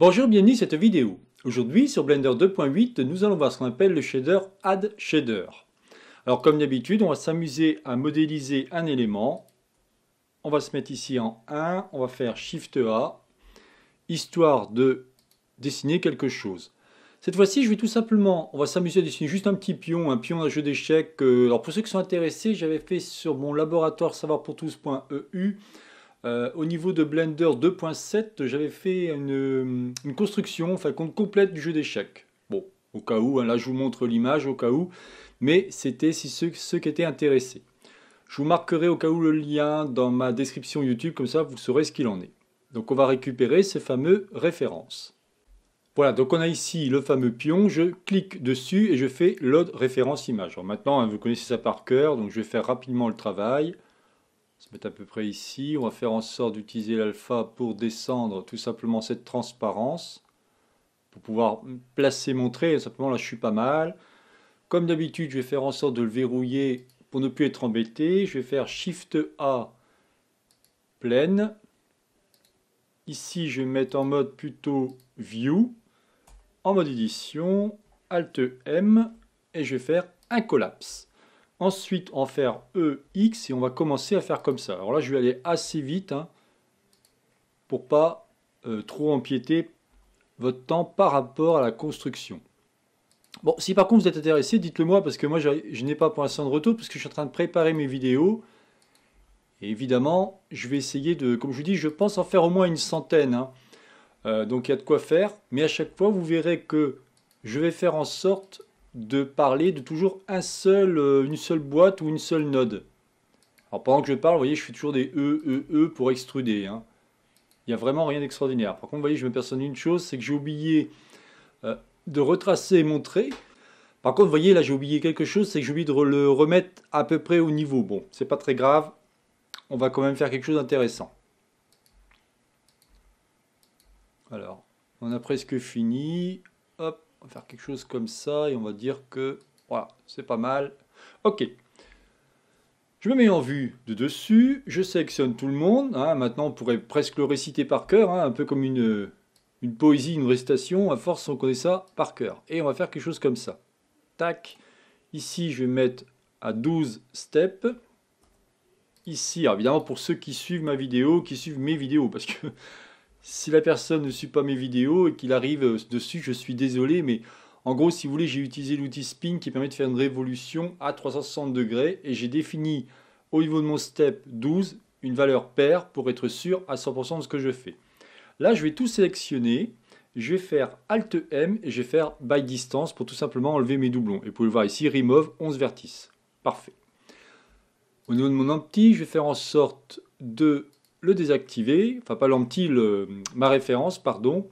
Bonjour, bienvenue à cette vidéo. Aujourd'hui, sur Blender 2.8, nous allons voir ce qu'on appelle le shader Add Shader. Alors comme d'habitude, on va s'amuser à modéliser un élément. On va se mettre ici en 1, on va faire Shift A, histoire de dessiner quelque chose. Cette fois-ci, je vais tout simplement, on va s'amuser à dessiner juste un petit pion, un pion d'un jeu d'échecs. Euh, alors pour ceux qui sont intéressés, j'avais fait sur mon laboratoire savoirpourtous.eu euh, au niveau de Blender 2.7, j'avais fait une, construction, enfin compte complète du jeu d'échecs. Bon, au cas où, hein, là je vous montre l'image au cas où, mais c'était si ceux, qui étaient intéressés. Je vous marquerai au cas où le lien dans ma description YouTube, comme ça vous saurez ce qu'il en est. Donc on va récupérer ces fameux références. Voilà, donc on a ici le fameux pion, je clique dessus et je fais load référence image. Alors maintenant, hein, vous connaissez ça par cœur, donc je vais faire rapidement le travail. Se mettre à peu près ici, on va faire en sorte d'utiliser l'alpha pour descendre tout simplement cette transparence, pour pouvoir placer mon trait, simplement là je suis pas mal. Comme d'habitude, je vais faire en sorte de le verrouiller pour ne plus être embêté. Je vais faire Shift A, pleine. Ici, je vais mettre en mode plutôt View en mode édition, Alt M, et je vais faire un collapse. Ensuite, va faire EX et on va commencer à faire comme ça. Alors là, je vais aller assez vite hein, pour pas euh, trop empiéter votre temps par rapport à la construction. Bon, si par contre vous êtes intéressé, dites-le moi parce que moi je, n'ai pas pour l'instant de retour parce que je suis en train de préparer mes vidéos. Et évidemment, je vais essayer de, comme je vous dis, je pense en faire au moins une centaine. Hein. Euh, donc il y a de quoi faire, mais à chaque fois vous verrez que je vais faire en sorte de parler de toujours un seul, euh, une seule boîte ou une seule node. Alors pendant que je parle, vous voyez, je fais toujours des E, E, E pour extruder. Hein. Il n'y a vraiment rien d'extraordinaire. Par contre, vous voyez, je me personne une chose, c'est que j'ai oublié euh, de retracer mon trait. Par contre, vous voyez, là, j'ai oublié quelque chose, c'est que j'ai oublié de le remettre à peu près au niveau. Bon, c'est pas très grave. On va quand même faire quelque chose d'intéressant. Alors, on a presque fini. Hop, on va faire quelque chose comme ça et on va dire que voilà, c'est pas mal. Ok. Je me mets en vue de dessus, je sélectionne tout le monde. Hein. Maintenant, on pourrait presque le réciter par cœur, hein, un peu comme une, une poésie, une récitation. À force, on connaît ça par cœur. Et on va faire quelque chose comme ça. Tac. Ici, je vais mettre à 12 steps. Ici, évidemment, pour ceux qui suivent ma vidéo, qui suivent mes vidéos, parce que si la personne ne suit pas mes vidéos et qu'il arrive euh, dessus, je suis désolé, mais en gros, si vous voulez, j'ai utilisé l'outil Spin qui permet de faire une révolution à 360 degrés et j'ai défini au niveau de mon step 12 une valeur paire pour être sûr à 100% de ce que je fais. Là, je vais tout sélectionner. Je vais faire Alt M et je vais faire By Distance pour tout simplement enlever mes doublons. Et vous pouvez le voir ici, Remove 11 vertices. Parfait. Au niveau de mon empty, je vais faire en sorte de le désactiver, enfin pas l'empty, ma référence, pardon.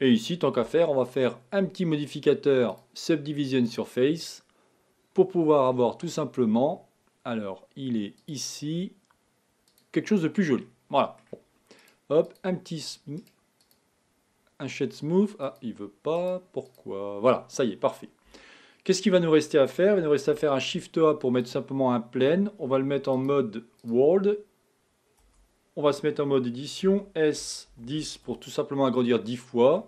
Et ici, tant qu'à faire, on va faire un petit modificateur Subdivision Surface pour pouvoir avoir tout simplement, alors il est ici, quelque chose de plus joli. Voilà. Hop, un petit un shade smooth. Ah, il veut pas. Pourquoi? Voilà, ça y est, parfait. Qu'est-ce qu'il va nous rester à faire? Il va nous rester à faire un Shift A pour mettre simplement un plane. On va le mettre en mode World on va se mettre en mode édition, S10 pour tout simplement agrandir 10 fois.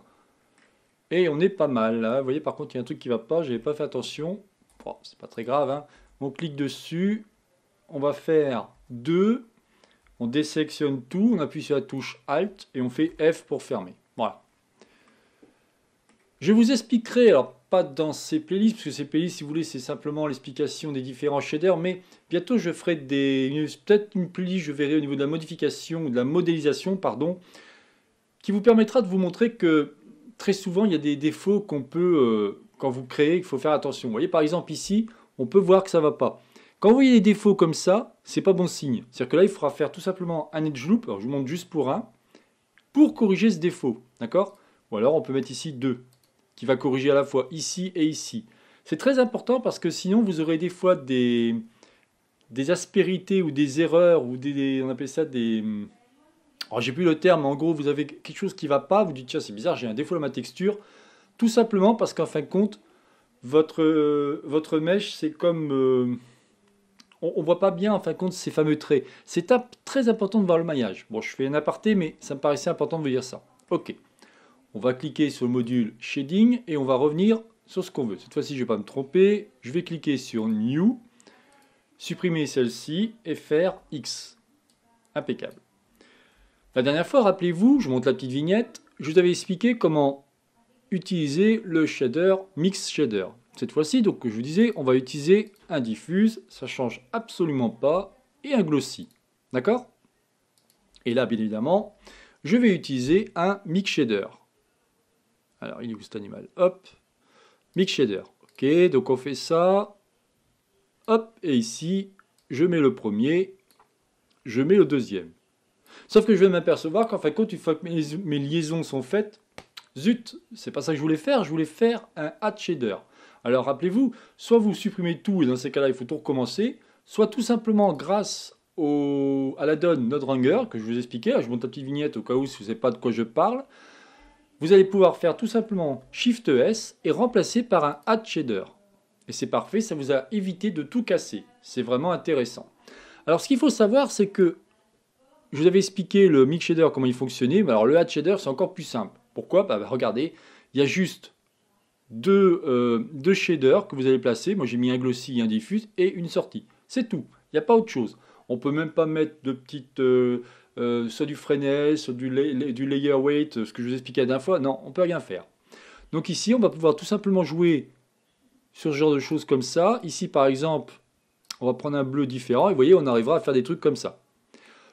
Et on est pas mal là. Vous voyez par contre il y a un truc qui va pas, j'avais pas fait attention. Bon, c'est pas très grave. Hein. On clique dessus, on va faire 2, on désélectionne tout, on appuie sur la touche Alt et on fait F pour fermer. Voilà. Je vous expliquerai, alors pas dans ces playlists, parce que ces playlists, si vous voulez, c'est simplement l'explication des différents shaders, mais bientôt je ferai peut-être une playlist, je verrai au niveau de la modification, ou de la modélisation, pardon, qui vous permettra de vous montrer que très souvent, il y a des défauts qu'on peut, euh, quand vous créez, il faut faire attention. Vous voyez, par exemple, ici, on peut voir que ça ne va pas. Quand vous voyez des défauts comme ça, c'est pas bon signe. C'est-à-dire que là, il faudra faire tout simplement un edge loop, alors je vous montre juste pour un, pour corriger ce défaut, d'accord? Ou alors, on peut mettre ici deux qui va corriger à la fois ici et ici. C'est très important parce que sinon vous aurez des fois des, aspérités ou des erreurs ou des, on appelle ça des... Alors j'ai plus le terme, mais en gros vous avez quelque chose qui va pas, vous dites tiens c'est bizarre, j'ai un défaut dans ma texture. Tout simplement parce qu'en fin de compte, votre, votre mèche c'est comme... Euh, on, ne voit pas bien en fin de compte ces fameux traits. C'est très important de voir le maillage. Bon je fais un aparté mais ça me paraissait important de vous dire ça. Ok. On va cliquer sur le module Shading et on va revenir sur ce qu'on veut. Cette fois-ci, je ne vais pas me tromper. Je vais cliquer sur New, supprimer celle-ci et faire X. Impeccable. La dernière fois, rappelez-vous, je monte la petite vignette, je vous avais expliqué comment utiliser le shader Mix Shader. Cette fois-ci, donc, je vous disais, on va utiliser un diffuse, ça change absolument pas, et un glossy. D'accord? Et là, bien évidemment, je vais utiliser un Mix Shader. Alors, il est où animal Hop, Mix Shader. Ok, donc on fait ça. Hop, et ici, je mets le premier, je mets le deuxième. Sauf que je vais m'apercevoir qu'en fin de compte, une fois que mes, liaisons sont faites, zut, c'est pas ça que je voulais faire, je voulais faire un add shader. Alors rappelez-vous, soit vous supprimez tout, et dans ces cas-là, il faut tout recommencer, soit tout simplement grâce à la donne NodeRanger, que je vous expliquais, je monte la petite vignette au cas où si vous ne savez pas de quoi je parle, vous allez pouvoir faire tout simplement Shift S et remplacer par un Add Shader. Et c'est parfait, ça vous a évité de tout casser. C'est vraiment intéressant. Alors ce qu'il faut savoir, c'est que je vous avais expliqué le Mix Shader, comment il fonctionnait. Mais alors le Add Shader, c'est encore plus simple. Pourquoi? Bah, Regardez, il y a juste deux, euh, deux, shaders que vous allez placer. Moi j'ai mis un glossy, un diffuse et une sortie. C'est tout. Il n'y a pas autre chose. On peut même pas mettre de petites, euh, euh, soit du Fresnel, soit du, layer weight, ce que je vous expliquais la dernière fois. Non, on peut rien faire. Donc ici, on va pouvoir tout simplement jouer sur ce genre de choses comme ça. Ici, par exemple, on va prendre un bleu différent et vous voyez, on arrivera à faire des trucs comme ça.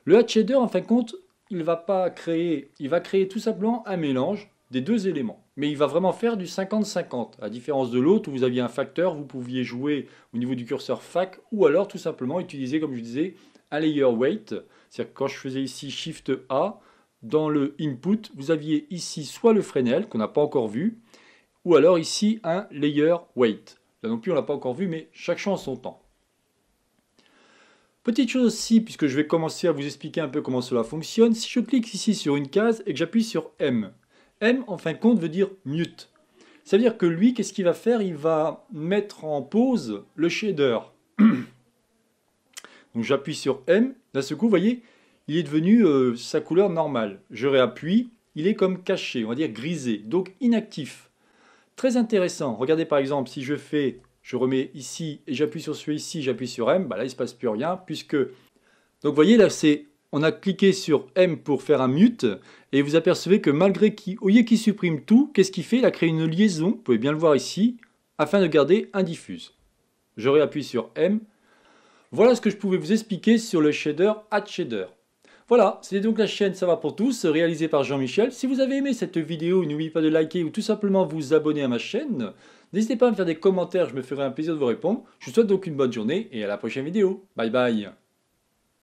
Le hatch shader, en fin de compte, il va pas créer, il va créer tout simplement un mélange deux éléments. Mais il va vraiment faire du 50-50, à différence de l'autre où vous aviez un facteur, vous pouviez jouer au niveau du curseur fac, ou alors tout simplement utiliser, comme je disais, un layer weight. C'est-à-dire que quand je faisais ici Shift A, dans le input, vous aviez ici soit le Fresnel, qu'on n'a pas encore vu, ou alors ici un layer weight. Là non plus, on l'a pas encore vu, mais chaque champ en son temps. Petite chose aussi, puisque je vais commencer à vous expliquer un peu comment cela fonctionne, si je clique ici sur une case et que j'appuie sur M, M en fin de compte veut dire mute. Ça veut dire que lui, qu'est-ce qu'il va faire? Il va mettre en pause le shader. Donc j'appuie sur M, d'un seul coup, voyez, il est devenu euh, sa couleur normale. Je réappuie, il est comme caché, on va dire grisé, donc inactif. Très intéressant. Regardez par exemple, si je fais je remets ici et j'appuie sur celui-ci, j'appuie sur M, bah là il ne se passe plus rien puisque... Donc vous voyez là c'est... On a cliqué sur M pour faire un mute et vous apercevez que malgré qu'il qu'il supprime tout, qu'est-ce qu'il fait? Il a créé une liaison, vous pouvez bien le voir ici, afin de garder un diffuse. Je réappuie sur M. Voilà ce que je pouvais vous expliquer sur le shader Add Shader. Voilà, c'était donc la chaîne Ça va pour tous, réalisée par Jean-Michel. Si vous avez aimé cette vidéo, n'oubliez pas de liker ou tout simplement vous abonner à ma chaîne. N'hésitez pas à me faire des commentaires, je me ferai un plaisir de vous répondre. Je vous souhaite donc une bonne journée et à la prochaine vidéo. Bye bye